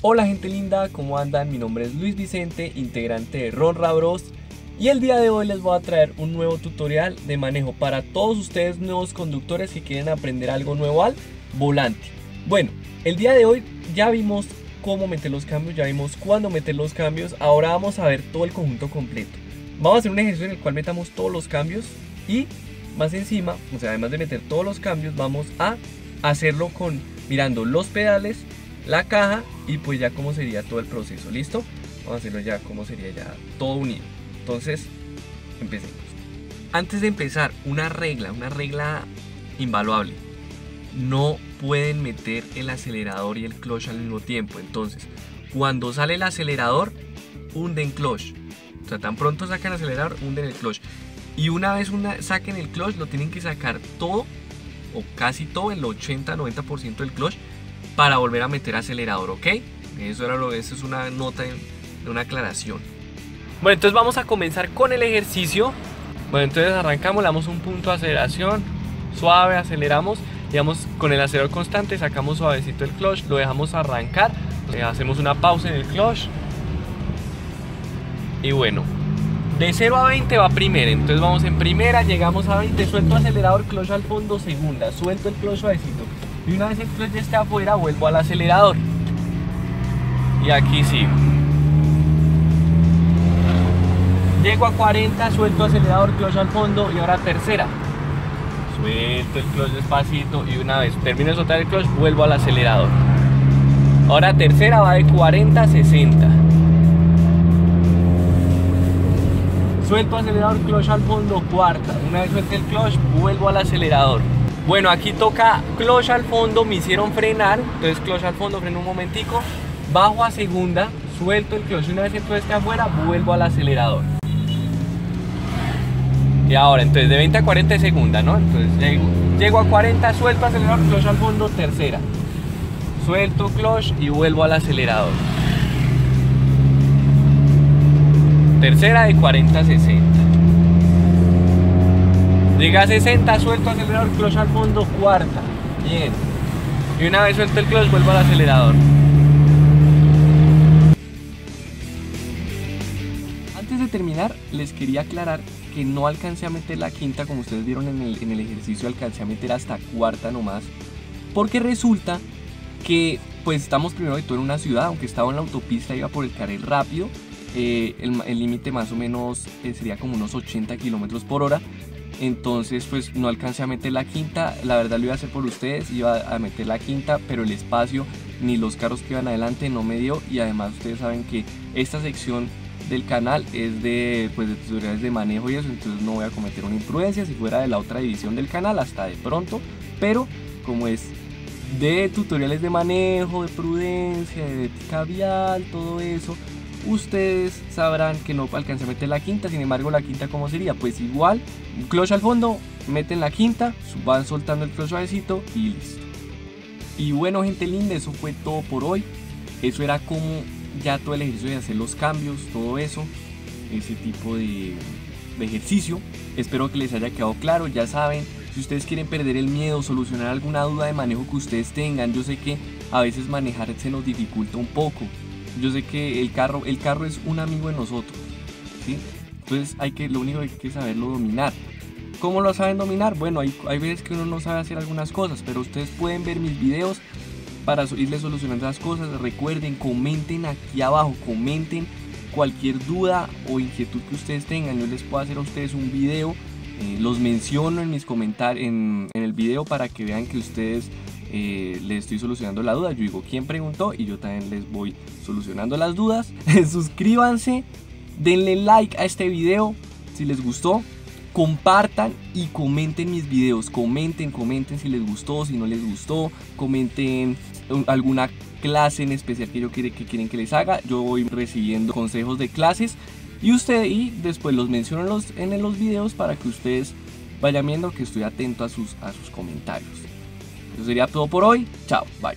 Hola gente linda, ¿cómo andan? Mi nombre es Luis Vicente, integrante de Ronra Bros. Y el día de hoy les voy a traer un nuevo tutorial de manejo para todos ustedes nuevos conductores que quieren aprender algo nuevo al volante. Bueno, el día de hoy ya vimos cómo meter los cambios, ya vimos cuándo meter los cambios, ahora vamos a ver todo el conjunto completo. Vamos a hacer un ejercicio en el cual metamos todos los cambios y más encima, o sea, además de meter todos los cambios, vamos a hacerlo con mirando los pedales la caja y pues ya cómo sería todo el proceso, ¿listo? Vamos a hacerlo ya cómo sería ya todo unido. Entonces, empecemos. Antes de empezar, una regla, una regla invaluable. No pueden meter el acelerador y el clutch al mismo tiempo. Entonces, cuando sale el acelerador, hunden clutch. O sea, tan pronto sacan el acelerador, hunden el clutch. Y una vez una, saquen el clutch, lo tienen que sacar todo o casi todo, el 80-90% del clutch para volver a meter acelerador, ¿ok? Eso, era lo, eso es una nota de una aclaración. Bueno, entonces vamos a comenzar con el ejercicio. Bueno, entonces arrancamos, le damos un punto de aceleración, suave, aceleramos, digamos con el acelerador constante, sacamos suavecito el clutch, lo dejamos arrancar, hacemos una pausa en el clutch. Y bueno, de 0 a 20 va primera, entonces vamos en primera, llegamos a 20, suelto acelerador, clutch al fondo, segunda, suelto el clutch suavecito, y una vez el clutch esté afuera, vuelvo al acelerador. Y aquí sigo. Llego a 40, suelto acelerador, clutch al fondo y ahora tercera. Suelto el clutch despacito y una vez termino de soltar el clutch, vuelvo al acelerador. Ahora tercera va de 40 a 60. Suelto acelerador, clutch al fondo, cuarta. Una vez suelte el clutch, vuelvo al acelerador. Bueno, aquí toca clutch al fondo, me hicieron frenar, entonces clutch al fondo, freno un momentico, bajo a segunda, suelto el clutch, una vez que esté afuera, vuelvo al acelerador. Y ahora, entonces de 20 a 40 de segunda, ¿no? Entonces llego, a 40, suelto acelerador, clutch al fondo, tercera. Suelto clutch y vuelvo al acelerador. Tercera de 40 a 60. Llega a 60, suelto acelerador, clutch al fondo, cuarta. Bien. Y una vez suelto el clutch, vuelvo al acelerador. Antes de terminar, les quería aclarar que no alcancé a meter la quinta, como ustedes vieron en el, ejercicio, alcancé a meter hasta cuarta nomás. Porque resulta que pues estamos primero de todo en una ciudad, aunque estaba en la autopista, iba por el carril rápido. Eh, el límite más o menos eh, sería como unos 80 kilómetros por hora entonces pues no alcancé a meter la quinta, la verdad lo iba a hacer por ustedes, iba a meter la quinta, pero el espacio ni los carros que iban adelante no me dio. Y además ustedes saben que esta sección del canal es de, pues, de tutoriales de manejo y eso, entonces no voy a cometer una imprudencia si fuera de la otra división del canal hasta de pronto, pero como es de tutoriales de manejo, de prudencia, de ética todo eso, ustedes sabrán que no alcancé a meter la quinta, sin embargo la quinta como sería, pues igual, clutch al fondo, meten la quinta, van soltando el clutch suavecito y listo. Y bueno gente linda, eso fue todo por hoy, eso era como ya todo el ejercicio de hacer los cambios, todo eso, ese tipo de, de ejercicio, espero que les haya quedado claro, ya saben, si ustedes quieren perder el miedo, solucionar alguna duda de manejo que ustedes tengan, yo sé que a veces manejar se nos dificulta un poco, yo sé que el carro, el carro es un amigo de nosotros. Entonces hay que, lo único que hay que saberlo dominar. ¿Cómo lo saben dominar? Bueno, hay, hay veces que uno no sabe hacer algunas cosas, pero ustedes pueden ver mis videos para irles solucionando las cosas. Recuerden, comenten aquí abajo, comenten cualquier duda o inquietud que ustedes tengan. Yo les puedo hacer a ustedes un video, eh, los menciono en mis comentarios, en, en el video para que vean que ustedes eh, les estoy solucionando la duda. Yo digo quién preguntó y yo también les voy solucionando las dudas. Suscríbanse, denle like a este video si les gustó. Compartan y comenten mis videos. Comenten, comenten si les gustó, si no les gustó. Comenten alguna clase en especial que yo quiere, que quieren que les haga. Yo voy recibiendo consejos de clases y usted y después los menciono en los, en los videos para que ustedes vayan viendo que estoy atento a sus, a sus comentarios. Eso sería todo por hoy. Chao, bye.